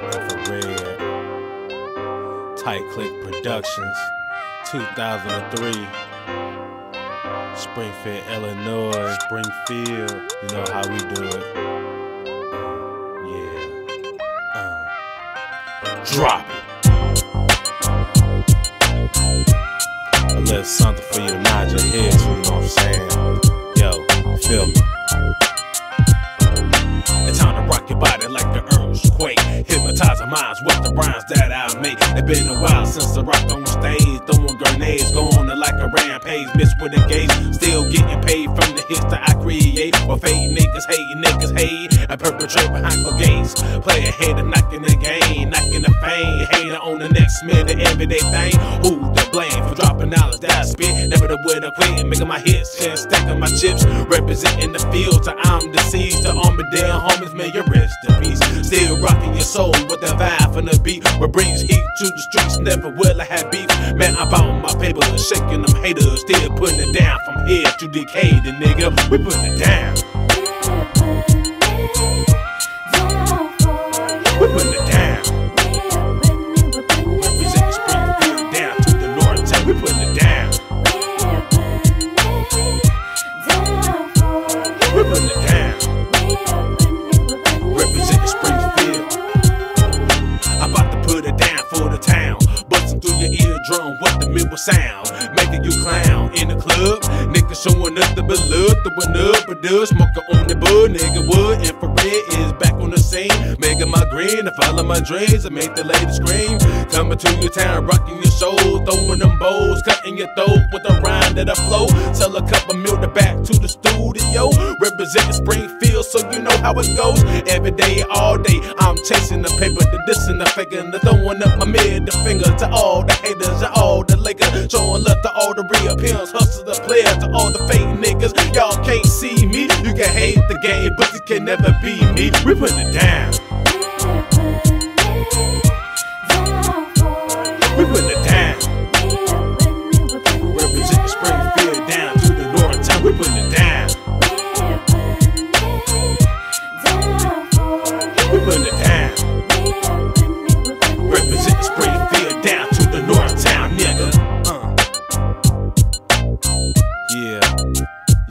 N4Red. Tight Klique Productions. 2003. Springfield, Illinois. Springfield. You know how we do it. Yeah. Uh. Drop it. A little something for you to nod your head to, you know what I'm saying? I make. It's been a while since I rocked on stage. Throwing grenades, going like a rampage. Bitch with the gauge. Still getting paid from the hits that I create. Or fake niggas hate, niggas hate. I perpetrate behind the gates. Play ahead knocking the game. Knocking the fame. Hater on the next minute, everyday thing. Who to blame for dropping knowledge that I spit? Never the to quit. Making my hits and stacking my chips. Representing the field till I'm deceased. My damn homies, may you rest in peace. Still rocking your soul with the vibe and the beat. What brings heat to the streets, never will I have beef. Man, I'm on my paper, shaking them haters. Still putting it down from here to decay, the nigga. We putting it down. With the sound. Making you clown in the club. Nigga showing up the blood, throwing up a dust. Smoking on the bud, nigga wood. N4Red is back on the scene. Making my green to follow my dreams I make the ladies scream. Coming to your town, rocking your soul. Throwing them bowls, cutting your throat with a rhyme that I flow. Sell a couple mil to back to the studio. Representing Springfield, so you know how it goes. Every day, all day, I'm chasing the paper, the dissing, the faking, the throwing up my middle finger to all the haters pimps, the players, to all the fake niggas. Y'all can't see me. You can hate the game, but you can never be me. We putting it down.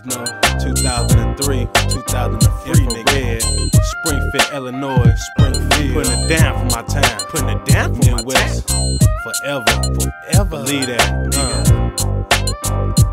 You know, 2003, 2003, nigga. Springfield, Illinois, Springfield. Putting it down for my town. Putting it down for my West. Forever, forever. Believe that, nigga. Uh